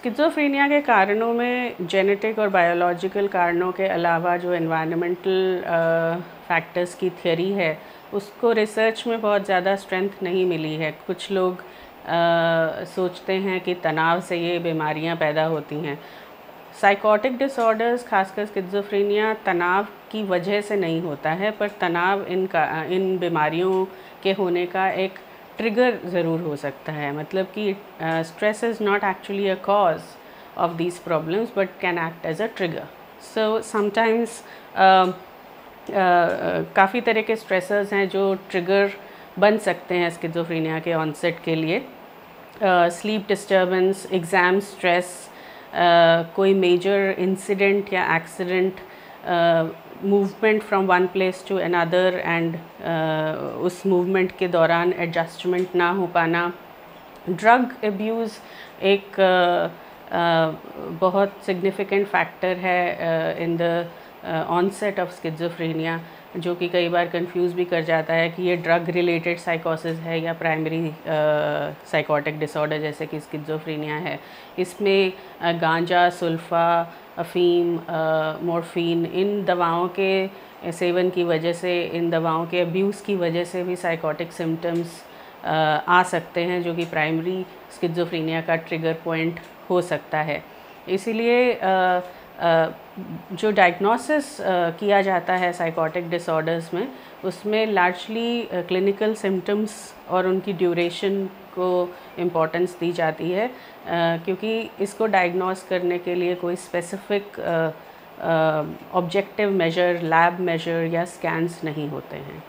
Schizophrenia के कारणों में जेनेटिक और बायोलॉजिकल कारणों के अलावा जो एनवायरनमेंटल फैक्टर्स की थियोरी है उसको रिसर्च में बहुत ज़्यादा स्ट्रेंथ नहीं मिली है। कुछ लोग आ, सोचते हैं कि तनाव से ये बीमारियाँ पैदा होती हैं। साइकोटिक डिसऑर्डर्स खासकर स्किज़ोफ्रेनिया तनाव की वजह से नहीं होता है पर तनाव इन का इन बीमारियों के होने का एक ट्रिगर ज़रूर हो सकता है। मतलब कि stress is not actually a cause of these problems but can act as a trigger so sometimes काफ़ी तरह के स्ट्रेसर्स हैं जो ट्रिगर बन सकते हैं स्किज़ोफ्रेनिया के ऑनसेट के लिए। स्लीप डिस्टर्बेंस एग्ज़ाम स्ट्रेस कोई मेजर इंसिडेंट या accident movement from one place to another and उस मूवमेंट के दौरान एडजस्टमेंट ना हो पाना। ड्रग एब्यूज़ एक uh, uh, बहुत सिग्निफिकेंट फैक्टर है in the onset of schizophrenia जो कि कई बार कंफ्यूज भी कर जाता है कि ये ड्रग रिलेटेड साइकोसिस है या प्राइमरी साइकोटिक डिसऑर्डर जैसे कि स्किज़ोफ्रेनिया है। इसमें गांजा सुल्फ़ा अफ़ीम मोरफिन, इन दवाओं के सेवन की वजह से, इन दवाओं के अब्यूज़ की वजह से भी साइकोटिक सिम्टम्स आ सकते हैं, जो कि प्राइमरी स्किज़ोफ्रेनिया का ट्रिगर पॉइंट हो सकता है। इसीलिए जो डायग्नोसिस किया जाता है साइकोटिक डिसऑर्डर्स में, उसमें लार्जली क्लिनिकल सिम्टम्स और उनकी ड्यूरेशन को इम्पोर्टेंस दी जाती है क्योंकि इसको डायग्नोस करने के लिए कोई specific objective major lab major या स्कैंस नहीं होते हैं।